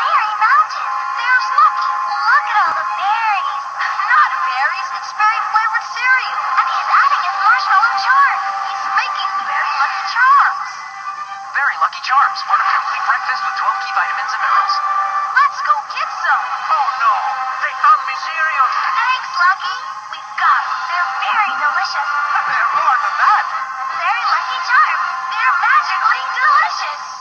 Berry Mountain. There's Lucky. Look at all the berries. Not berries, it's berry flavored cereal. And he's adding his marshmallow charm. He's making Berry Lucky Charms. Berry Lucky Charms, part of a complete breakfast with 12 key vitamins and minerals. Let's go get some. Oh no, they found me cereal. Thanks, Lucky. We've got them. They're very delicious. They're more than that. Berry Lucky Charms. They're magically delicious.